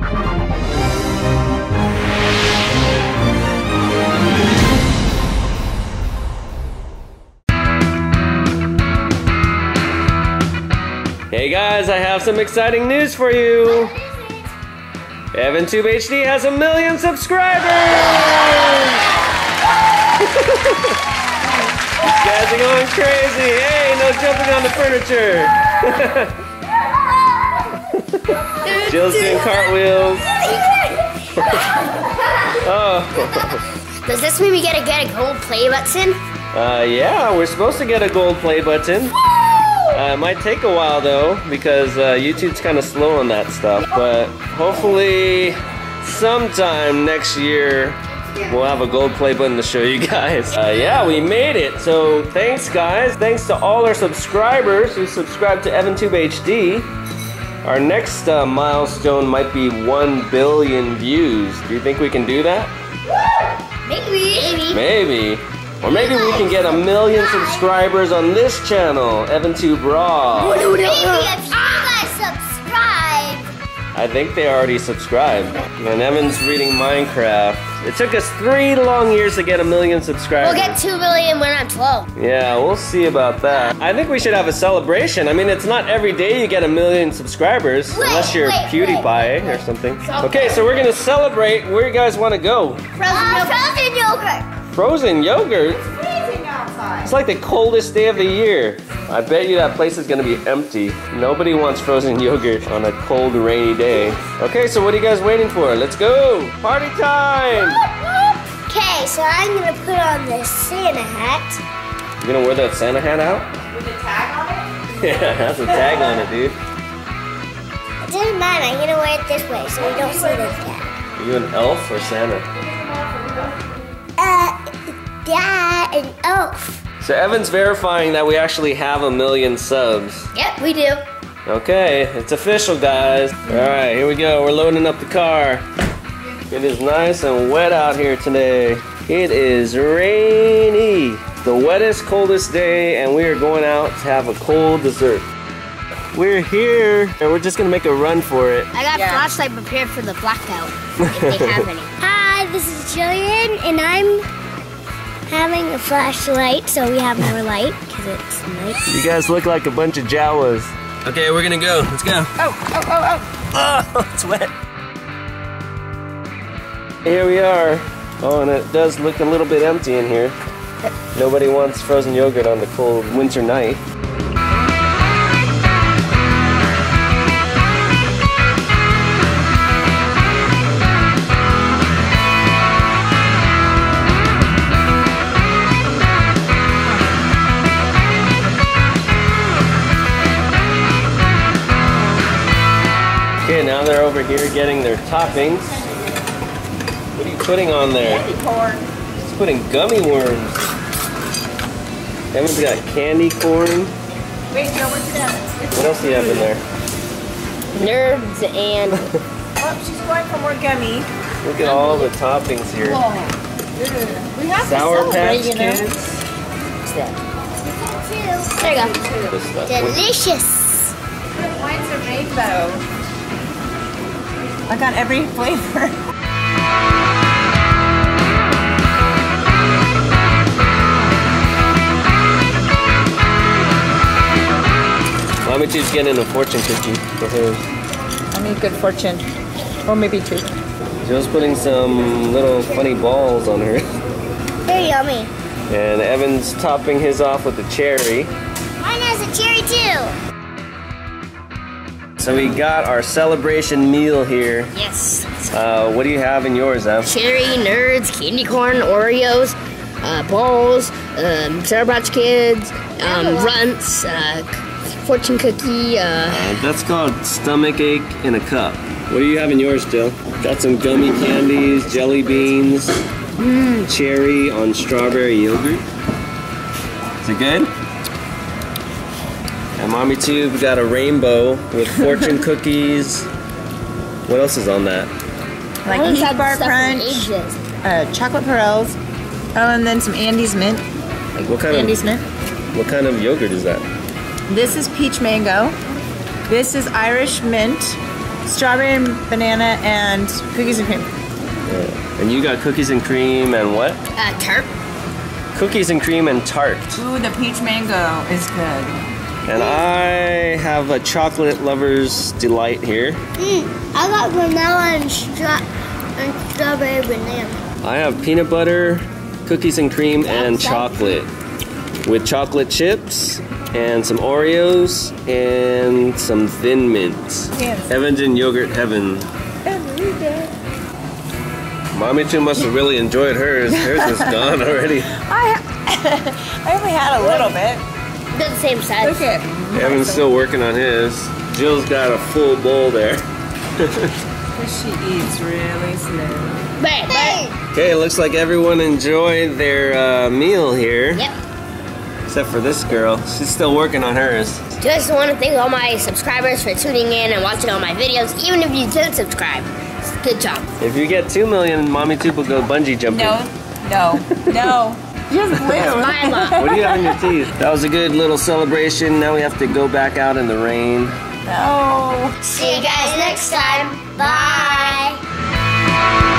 Hey guys, I have some exciting news for you. EvanTube HD has a million subscribers! you guys are going crazy. Hey, no jumping on the furniture. Jill's doing cartwheels. oh. Does this mean we gotta get a gold play button? Uh, yeah, we're supposed to get a gold play button. Uh, it might take a while though, because uh, YouTube's kind of slow on that stuff. But hopefully, sometime next year, we'll have a gold play button to show you guys. Uh, yeah, we made it. So thanks, guys. Thanks to all our subscribers who subscribed to EvanTube HD. Our next uh, milestone might be 1 billion views. Do you think we can do that? Maybe. Maybe. Or maybe we can get a million subscribers on this channel, EvanTubeRaw. I think they already subscribed. And Evan's reading Minecraft. It took us three long years to get a million subscribers. We'll get 2 million when I'm 12. Yeah, we'll see about that. I think we should have a celebration. I mean, it's not every day you get a million subscribers, Wait, unless you're wait, PewDiePie wait, wait. or something. Okay, so we're gonna celebrate. Where you guys want to go? Frozen, uh, frozen yogurt. Frozen yogurt. Freezing outside. It's like the coldest day of the year. I bet you that place is gonna be empty. Nobody wants frozen yogurt on a cold, rainy day. Okay, so what are you guys waiting for? Let's go! Party time! Okay, so I'm gonna put on this Santa hat. You gonna wear that Santa hat out? With a tag on it? Yeah, that's a tag on it, dude. It doesn't matter, I'm gonna wear it this way so we don't see this cat. Are you an elf or Santa? Dad, an elf. So Evan's verifying that we actually have a million subs. Yep, we do. Okay, it's official, guys. All right, here we go. We're loading up the car. It is nice and wet out here today. It is rainy. The wettest, coldest day, and we are going out to have a cold dessert. We're here, and we're just gonna make a run for it. I got Yeah. flashlight prepared for the blackout, if they have any. Hi, this is Jillian, and I'm having a flashlight so we have more light, because it's night. You guys look like a bunch of Jawas. Okay, we're gonna go. Let's go. Oh, oh, oh, oh. Oh, it's wet. Here we are. Oh, and it does look a little bit empty in here. Nobody wants frozen yogurt on the cold winter night. Okay, now they're over here getting their toppings. What are you putting on there? Candy corn. He's putting gummy worms. Evan's got candy corn. Wait, no, what's it What else do you have in there? Nerds and Oh, she's going for more gummy. Look at all the toppings here. We have Sour Patch you know. Kids. there you go. This stuff. What- Delicious. Mine's a rainbow. I got every flavor. Mommy Tube's getting a fortune cookie for hers. I need good fortune. Or maybe two. Jill's putting some little funny balls on her. Very yummy. And Evan's topping his off with a cherry. Mine has a cherry too. So we got our celebration meal here. Yes. Uh, what do you have in yours, Ev? Cherry, nerds, candy corn, Oreos, uh, balls, um, Sour Patch Kids, um, runts, uh, fortune cookie, uh, Uh, that's called stomach ache in a cup. What do you have in yours, Jill? Got some gummy candies, jelly beans, cherry on strawberry yogurt. Is it good? And Mommy Tube got a rainbow with fortune cookies. What else is on that? Like One's Heat had Bar Crunch, uh, chocolate pearls. Oh, and then some Andes Mint. Like What kind Andes of Mint. what kind of yogurt is that? This is peach mango. This is Irish mint. strawberry and banana and cookies and cream. And you got cookies and cream and what? Uh, turp. Cookies and cream and tart. Ooh, the peach mango is good. And I have a chocolate lover's delight here. Mm, I got vanilla and, stra- and strawberry banana. I have peanut butter, cookies and cream, and chocolate. With chocolate chips and some Oreos and some thin mints. Yes. Evan's in yogurt heaven. Every day. Mommy Tube must have really enjoyed hers. Hers is gone already. I, I only had a little bit. They're the same size. Look at Evan's still working on his. Jill's got a full bowl there. She eats really slow. But, but, Okay, looks like everyone enjoyed their uh, meal here. yep. Except for this girl. She's still working on hers. Just want to thank all my subscribers for tuning in and watching all my videos, even if you didn't subscribe. Good job. If you get 2 million, Mommy Tube will go bungee jumping. No, no, no. Just my. What do you have on your teeth? That was a good little celebration. Now we have to go back out in the rain. Oh. See you guys next time. Bye.